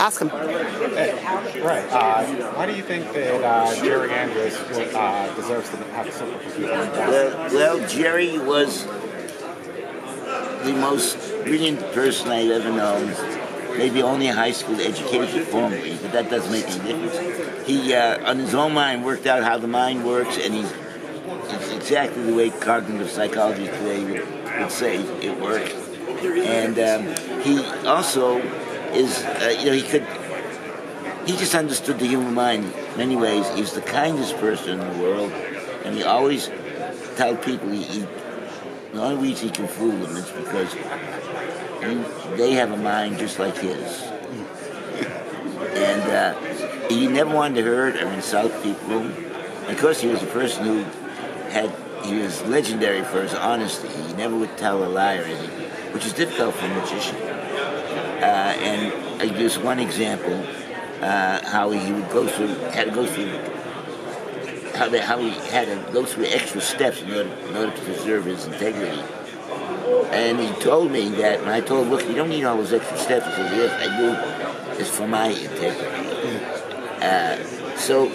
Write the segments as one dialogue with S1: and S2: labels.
S1: Ask him.
S2: Right. Uh, why do you think that uh, Jerry Andrus uh, deserves to have a Super Computer?
S3: Well, well, Jerry was the most brilliant person I've ever known. Maybe only a high school education formally, but that doesn't make any difference. He, uh, on his own mind, worked out how the mind works, and he's it's exactly the way cognitive psychology today would, would say it works. And um, he also is, uh, you know, he could, he just understood the human mind in many ways. He's the kindest person in the world, and he always tell people he, he the only reason he can fool them is because he, they have a mind just like his. And uh, he never wanted to hurt or insult people. Of course, he was a person who had, he was legendary for his honesty. He never would tell a lie or anything, which is difficult for a magician. Uh, and I just one example, uh, how he would go through, had to go through how, they, how he had to go through extra steps in order, in order to preserve his integrity. And he told me that, and I told him, look, you don't need all those extra steps. He said, yes, I do. It's for my integrity. Uh, so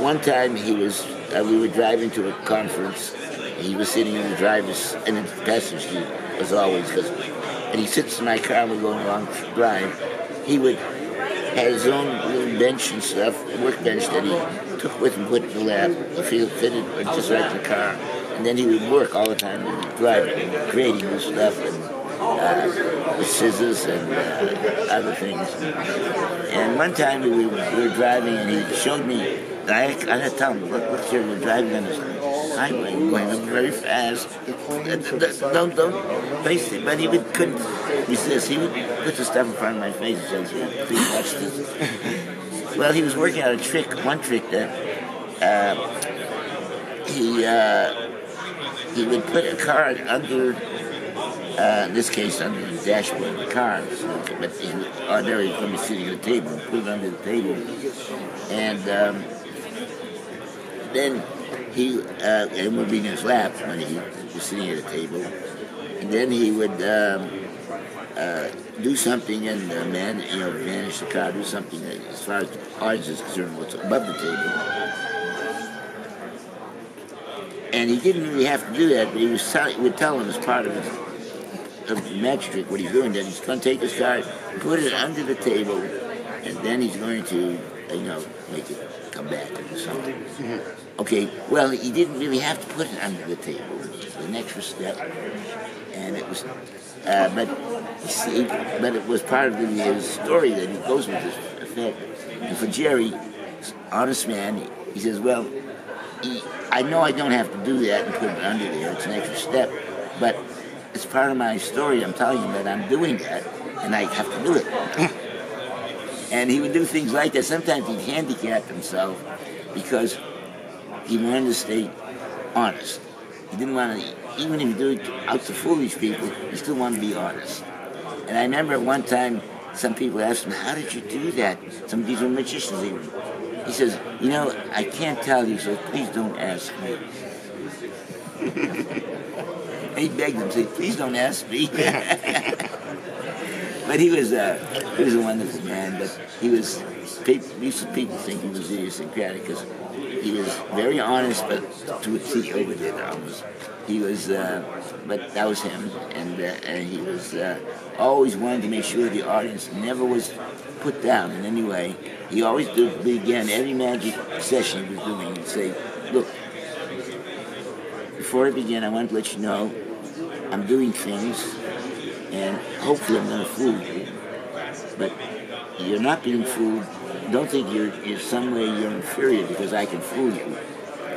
S3: one time he was, uh, we were driving to a conference. He was sitting in the driver's, in the passenger seat, as always, cause, and he sits in my car and we're going along the drive. He would had his own little bench and stuff, workbench that he took with him, put in the lab, fitted, fitted just right in the car. And then he would work all the time, would drive, creating new stuff and uh, scissors and uh, other things. And one time we were, we were driving and he showed me, I, I had to tell him, look, look here, we're driving on this highway, going very fast. Don't, don't face it. But he would, couldn't resist. He would put the stuff in front of my face and say, please watch this. well, he was working out a trick, one trick that uh, he, uh, he would put a card under uh, in this case under the dashboard of the car. But he ordinarily going to be sitting at the table, put it under the table, and um, then he uh, and would be in his lap when he was sitting at a table, and then he would um, uh, do something and the man, you know, vanish the car, do something as far as the audience is concerned, what's above the table. And he didn't really have to do that, but he was tell, he would tell him as part of his of magic trick, what he's doing, that he's going to take his card, put it under the table, and then he's going to, you know, make it come back or something. Mm-hmm. Okay, well, he didn't really have to put it under the table. Was an extra step, and it was, uh, but you see, but it was part of the, his story that he goes with this effect. And for Jerry, honest man, he, he says, well, he, I know I don't have to do that and put it under there. It's an extra step, but it's part of my story. I'm telling you that I'm doing that, and I have to do it. and he would do things like that. Sometimes he'd handicap himself because he wanted to stay honest. He didn't want to, even if he do it out to foolish people, he still wanted to be honest. And I remember one time, some people asked him, "How did you do that?" Some of these were magicians even. He says, "You know, I can't tell you, so please don't ask me." he begged them, say, please don't ask me. but he was, uh, he was a wonderful man, but he was, people, people think he was idiosyncratic because he was very honest, but to a T overdid almost. He was, uh, but that was him, and, uh, and he was uh, always wanted to make sure the audience never was put down in any way. He always did, began every magic session he was doing and say, look, before I begin, I want to let you know I'm doing things, and hopefully I'm going to fool you. But you're not being fooled. Don't think you're in some way you're inferior because I can fool you.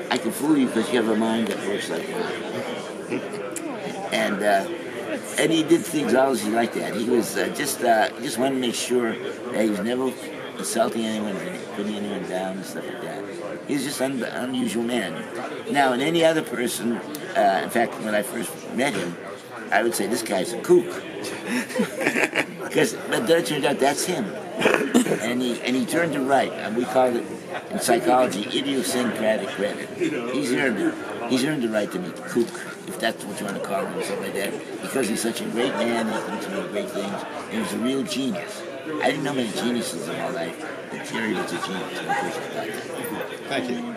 S3: I can fool you because you have a mind that works like mine. and uh, and he did things always like that. He was uh, just uh, just wanted to make sure that he was never insulting anyone, putting anyone down, and stuff like that. He was just an unusual man. Now, in any other person, uh, in fact, when I first met him, I would say this guy's a kook. Because, but then it turned out that's him. And he and he turned to right. And we call it in psychology idiosyncratic credit. He's earned it. He's earned the right to be kook, if that's what you want to call him, or something like that, because he's such a great man. He can do great things. He was a real genius. I didn't know many geniuses in my life, but Jerry was a genius.
S2: Thank you.